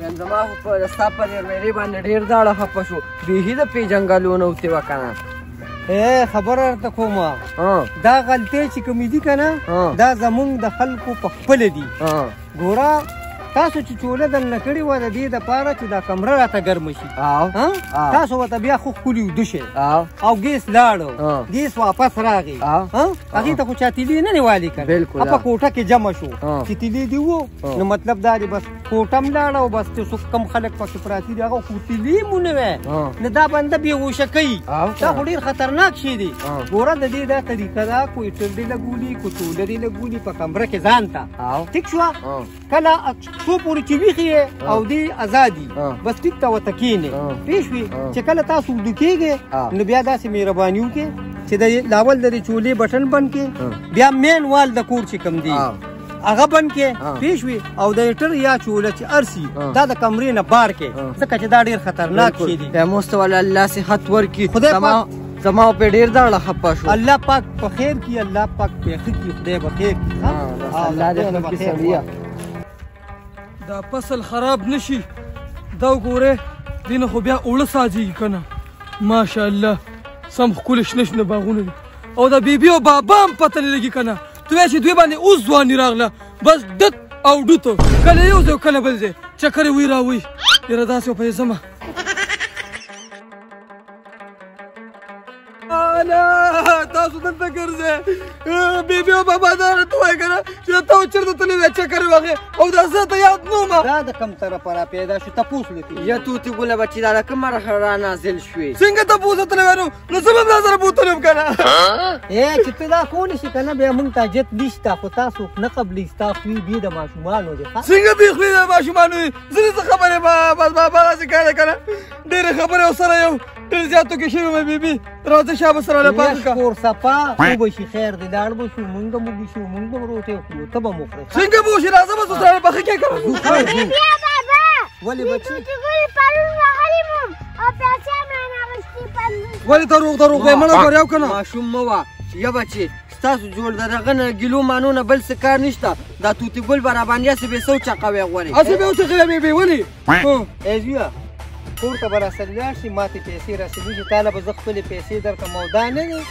نن زما خو په ستا په دې مېرې باندې ډېر زاړه خفه شو بیخي د پېژنګلو نه اوسې وه که نه ای خبره درته کوم دا غلطۍ چې کومې دي که نه دا زمونږ د خلکو په خپله دي ګوره تاسو چې چوله دننه کړې وه د دې دپاره چې دا کمره راته ګرمه شي تاسو ورته بیا خو ښکلي اوده شئ او ګیس لاړو ګیس واپس راغی هغې ته خو چا تیلې نه دی والې کړ په کوټه کې جمع شو چې تیلې دي وو نو مطلب دا دی بس کوټم لاړه او بس ته څوک کم خلک پکې پراتی دی هغه کوتلی مونږ وې نه دا بنده به وښه کوي دا ډیر خطرناک شي دی ګوره د دې دا طریقه دا کوی ټل دی لګولی کو ټول دی لګولی په کمره کې ځان ته ټیک شو کله څو پوری چې ویخي او دی ازادي بس ټیک ته وتکینه پیښ وی چې کله تاسو دکیږي نو بیا داسې مهرباني وکړي چې د لاول د چولې بټن بند کې بیا مین وال د کور چې کم دی هغه بن کې پیش وي او د هیټر یا چوله چې ارسي دا د کمرې نه بار کې ځکه چې دا ډیر خطرناک شي دي د موست ول الله صحت ورکي خدای پاک زما په ډیر دا له خپه شو الله پاک په خیر کې الله پاک په خیر کې خدای به خیر کې الله دې خپل سړیا دا فصل خراب نشي دا وګوره دینه خو بیا اوله ساجي کنه ماشاءالله سم خپل شنه شنه باغونه او دا بیبي او بابا هم پته لګي کنه دوی چې دوی باندې اوس ځواني راغله بس دت او ډوتو کله یو ځای کله بل ځای چکر وی راوي یره داسې په زما انا تاسو دلته ګرځئ بی بی او بابا دا راته وایي که نه چې ته چېرته تللی وې چکر وهې او دا زه ته یاد نه وم دا د کوم طرفه را پیدا شو تپوس وکړي یا توتي ګله بچي دا د کومه را نازل شوې څنګه تپوس تللی وې نو زه به هم سره بوتلم کنه اے چې ته دا کول شي کنه بیا مونږ ته جت نشته خو تاسو نه قبلې تاسو یې بي د ماشومانو دي څنګه به خو د ماشومانو زه څه خبره ما بس بابا راځي کړه کنه ډېر خبره سره یو ډېر زیاتو کې شوی مې بیبي راځه شابه سره له پاتې کا کور صفا او به شي خیر دې لاړ به شو مونږ به مو شو مونږ به روټه خو ته به مو خره څنګه به شي راځه بس سره پخې کې کړه ولې بچي ګوري پرون وهلې مو او پیسې هم رانه اخیستي پنځوس ولې ته روغ دروغ به یې مړه کړې او که نه ماشوم مه وه یا بچې ستاسو جوړ د دغه نه ګیلو مانو نه بل څه کار نشته دا توتي ګل به راباندې هسې بې څه وچقوی غورې هسې بې وچقوی بې بې ولې ایزویه کور ته به راسره لاړ شي ما ته پیسې رسېږي چې تا له به زه خپلې پیسې درکړم او دا نه دی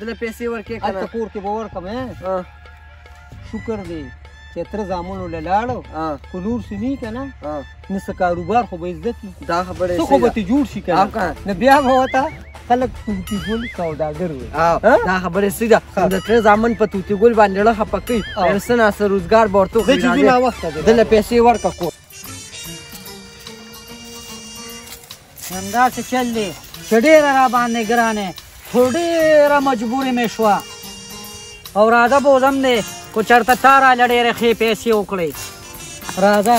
دله پیسې ورکې کنه هلته کور کې به ورکم شکر دی چې تر زامنو له لاړو خو نور څه نه کنه نو څه کاروبار خو به زده کی دا خبره څه خو به ته جوړ شي کنه نو بیا به وته خلک توتی ګل سوداګر وي دا خبره څه ده د تر زامن په توتی ګل باندې له خپکی ورسنه سر روزګار ورته خو راځي دله پیسې ورکه کو همدا څه چل دی چې ډېره را باندې ګرانه خو ډېره مجبورې مې شوه او راځه بوزم دی که چېرته تا راله ډېرې ښې پیسې وکړې راځه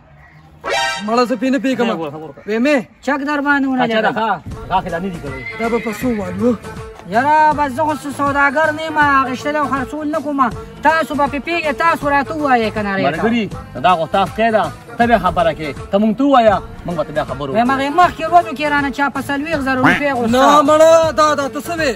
مړه زه پینې پیګم وې مې چک در باندې ونه لګا اچھا دا غافل نه دي کړی دا په پسو والو یاره بس زه خو سوداګر نه ما غشتل او خرڅول نه کوم تاسو به پیګه تاسو راته وایې کنه ری مرګری دا غو تاسو کېدا ته به خبره کې ته مونږ ته وایا مونږ به ته خبرو ما مخ کې ورو کې رانه چا په سلويغ ضروري پیغو نه مړه دا دا ته سوي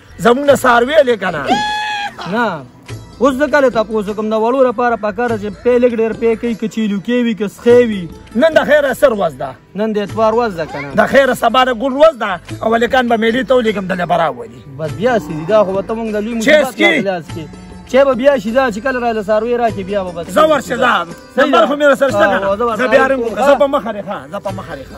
زموږ نه ساروی لې که نه نه اوس زه کله تاسو کوم د وړو لپاره پکاره چې پې لګ ډېر پې کوي که چیلو کې وي که سخې وي نن د خیره سر ورځ ده نن د اتوار ورځ ده کنه د خیره سبا د ګل ورځ ده او لکان به مېلې ته ولېږم د لبرا ولي بس بیا سي دا خو ته مونږ د لوی مصیبت خلاص کی چې به بیا شي دا چې کله را له ساروي را کې بیا به بس زه ورشه دا نمبر خو مې سره څنګه زه بیا رنګ زه په مخه ښه زه په مخه ښه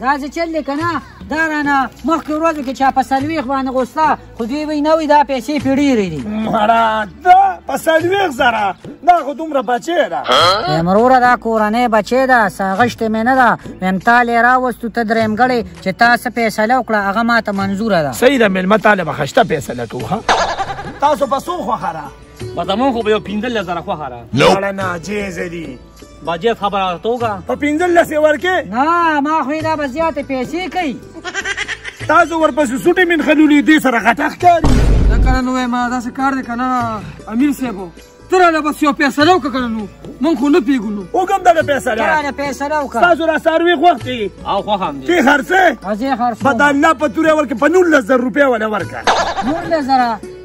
دا چې چل دی که نه دا رانه مخکې ورځو کې چا په څلوېښت باندې غوسته خو دوی به یې نه وي دا پیسې پې ډېرې دي مړه دا په څلوېښت زره دا خو دومره بچې ده وروره دا کورنۍ بچې ده څه غشتې مې نه ده ویم تا لې راوستو ته درېمګړې چې تا څه فیصله وکړه هغه ما ته منظوره ده صحیح ده مېلمه تا له به خشته فیصله کوو ښه تاسو په څو خوښه ده په زمونږ خو به یو پنځلس زره خوښه ده نه نه جېزه دي باجه خبره ورته وکړه په پنځل لس یې ورکې نه ما خو یې دا به زیاتې پیسې کوي تاسو ورپسې سوټې من خلولي دې سره غټه ښکاري دا کنه نو وایم داسې کار دی که نه امیر صاحب تر له بس یو پیسره وکړه کنه نو مونږ خو نه پیګونو وګم دغه پیسره دا نه پیسره وکړه تاسو را سروي خوښ دي او خو هم دي ته خرڅه ازي خرڅه په الله په تور ورکه په 19000 روپیا ولا ورکه 19000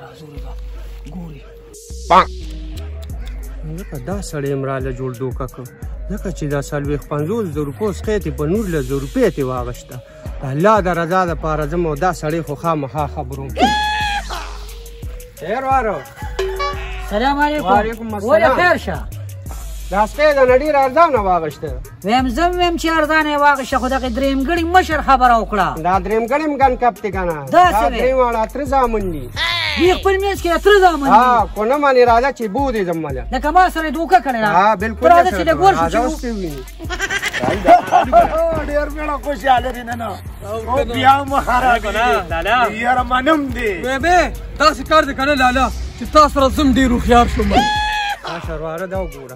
رازونه دا ګوري لکه دا سړی امراله جوړ دوکه کړ لکه چې دا سلوي 50 زر روپو سخیتي په نور له زر روپې ته واغشته الله د رضا د پاره زمو دا سړی خو خامخا خبرو خیر وارو سلام علیکم وعلیکم السلام ولا خیر شه دا سپه د نړۍ راځه نه واغشته ویم زه هم ویم چې ارزانه یې واخیسته خو دغه درېیمګړي مشر خبره وکړه دا درېیمګړی هم ګن کپ دی که نه دا څه وی؟ درې واړه اتره زامن دي دوی خپل منځ کې اتره زامن دي ها کو نه مانې راځه چې بو دې زما له لکه ما سره یې دوکه کړې ده ها بالکل راځه چې لږ ورشو چې اوس ویني ډیر میړه خوشاله دي نه نه او بیا مو خراب دي یاره منم دي بيبي تاسو کار دې کنه لالا چې تاسو سره زم ډیر خيار شوم ماشر واره دا وګوره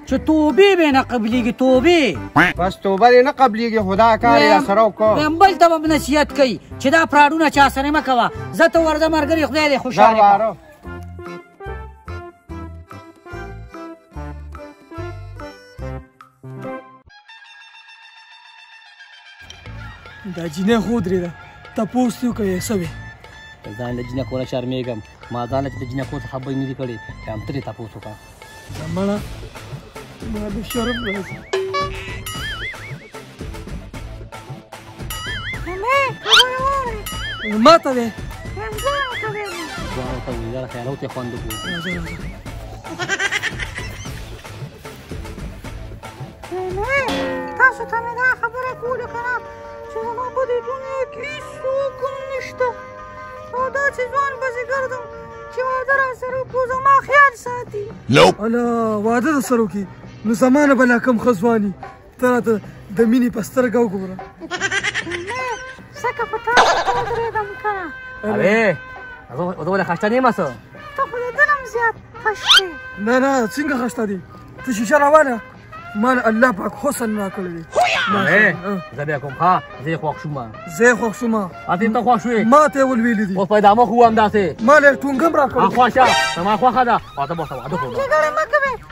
چې توبې به نه قبلېږي توبې بس توبه دې نه قبلېږي خو دا کار یې راسره وکړو ویم بل ته به هم نصیحت کوي چې دا فراډونه چا سره مه کوه زه ته ورځه ملګري خدای دې خوشحاله کړه دا جینه خو درې ده تپوس یو کوي څه وي ځان له جینه کوله شرمېږم ما ځان چې د جینه کو څخه به نه دي کړې چې هم ترې تپوس وکړه زمړه ما د شرم راځي ما ته وې ځوانو ته وې ځوانو ته وې دا خیالو ته خوند وکړو تاسو ته مې دا خبره کوله که نه چې زما په دې دنیا کې هېڅوک هم نشته او دا چې ځوان پسې ګرځم چې واده راسره وکړو زما خیال ساتي واده راسره وکړي نو زما نه به لا کوم ښه ځوان ته راته د مینې په سترګه وګوره ځکه په تاسو ته ودرېږم که اوې زه ولې خشته نه یم څه ته خو دې درم زیات خشته نه نه څنګه خشته دي ته شیشه راواله مال الله پاک حسن را کړی دی زه بیا کوم ها زه خوښ شوم زه خوښ شوم اته ته خوښ شوې ما ته ول ویل دي او پیدا مخ وام داسې مال ټونګم را کړی خوښه ما خوښه ده او ته بوسه واده کوم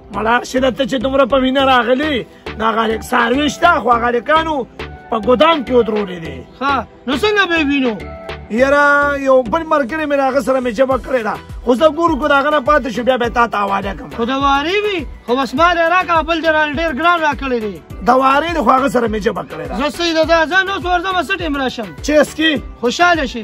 مړه شې ته چې دومره په وینه راغلي دا غالي څاروي شته خو هغه هلکانو په ګودام کې ودرولې دي ښه نو څنګه به یې وینو یاره یو بل ملګری مې هغه سره مې ژبه کړې ده خو زه ګورو که د هغه نه پاتې شو بیا به یې تا ته حواله کړم خو د وارې وي خو بس ما دی راکړه بل دی را ډېر ګران راکړی دی د وارې دی خو هغه سره مې ژبه کړې ده زه څه ده دا زه نو څه ورځم څه ټیم راشم چې اسکي خوشحاله شي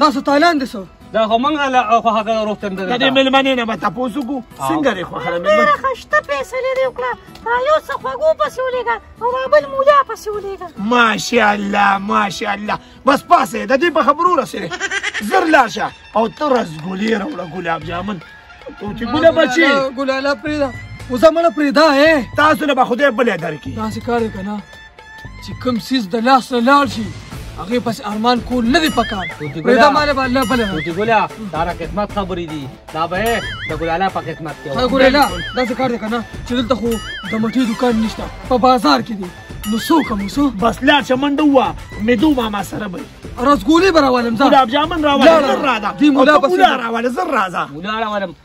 دا څه تایلند دی څه دا خو موږ له خوښه کړه روغتون ته د دې مېلمنې نه به تاسو کو څنګه ری خوښه مېلمنه ډېره خشته پیسې لري وکړه یو څه خوږو پسې ولېږه او ما بل مولا پسې ولېږه ماشاءالله ماشاءالله بس پاسې د دې په خبرو رسېدې زر لاړ شه او ته رسګولې راوړه ګلاب جامن تو چې ګله بچي ګلاله پرېږده اوس مړه پرېږده تاسو له به خدای بلې درکړي داسې کار وکړه چې کوم سیز د لاس نه لاړ شي هغه پس ارمان کول نه دی پکار پردا مال به الله بل کوټي ګولا دا را خدمت خبرې دي دا به د ګلالا په خدمت کې ها ګلالا دا څه کار دی کنه چې دلته خو د مټي دکان نشته په بازار کې دی نو څو کوم څو بس لاړ شه منډه وا مې دوه ماما سره به رسګولې به راولم زه ګلاب جامن راولم زر راځه دی مولا بس راولم زر راځه مولا راولم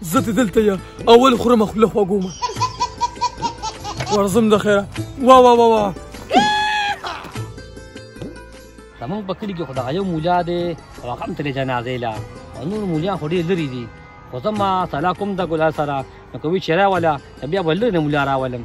زه دې دلته یا اول خورم خوله خوږوم ورځم د خیره وا وا وا وا زمونږ په کلي کې خو دغه یو مولا دی او هغه هم تللی جنازې له او نور مولیان خو ډېر لرې دي خو زه ما سلا کوم د ګلال سره نو کوي چې راوله بیا به لرې نه مولا راولم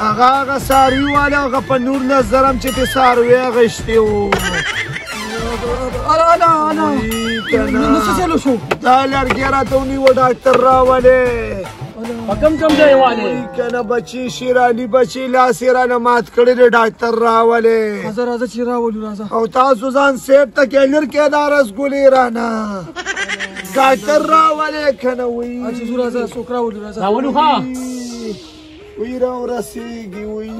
هغه هغه ساروي والا هغه په نور نظر هم چې ته ساروی اخیستی و دا لرګی راته ونیو ډاکټر راولې په کم کم ځای والي کنه بچي شیر علي بچي لاس یې رانه مات کړی دی ډاکټر راولې راځه راځه چې راولو راځه او تاسو ځان سیټ ته کیلر کې دا رسګولې رانه ډاکټر راولې کنه وایي چې زه راځه څوک راولو راولو ها وی را ورسیږي وی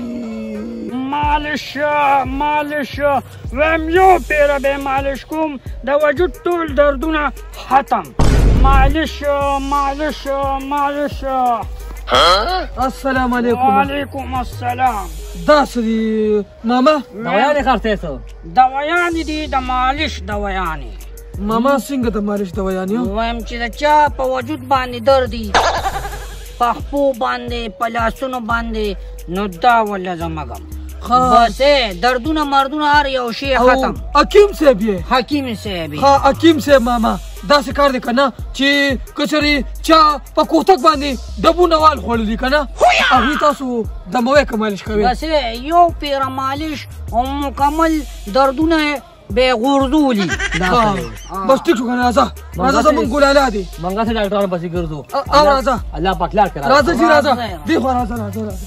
مالش مالش ویم یو پیره به مالش کوم د وجود ټول دردونه ختم مالش مالش مالش السلام علیکم وعلیکم السلام دا سری ماما دوایانې خرڅې سو دوایانې دي د مالش دوایانې ماما څنګه د مالش دوایانې وایم چې د چا په وجود باندې دردي په خپو باندې په لاسونو باندې نو دا ولا زمګم بس دردونه مردونه هر یو شی ختم حکیم صاحب یې حکیم صاحب ها حکیم صاحب ماما داسې کار دی کنه چې کچري چا په کوتک باندې ډبونه وال خوړلي که نه هغوی تاسو دموی که مالش کوئ بس یو پیره مالش او مکمل دردونه به غورځولي بس ټیک شو که نه راځه راځه زمونږ ګلاله دی مونږ هسې ډاکټرانو پسې ګرځو او راځه الله پاک لار کړه راځه چې راځه دې خوا راځه راځه راځه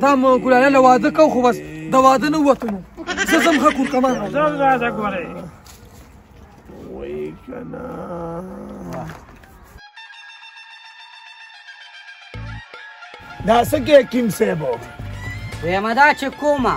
دا مو ګلاله له واده کو خو بس د واده نه وته مو زه زم خه کور کمر زه زه دا ګورې وای کنه دا څه کې کیم سیبو ویمه دا چې کومه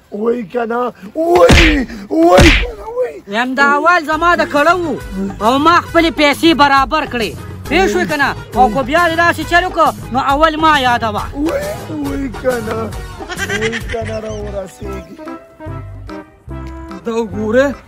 وای کنه وای وای یم دا اول زما د کړو او ما خپل پیسې برابر کړې پې شو کنه او کو بیا راشي چلو کو نو اول ما یاد وا وای وای کنه وای کنه را ورسېږي دا وګوره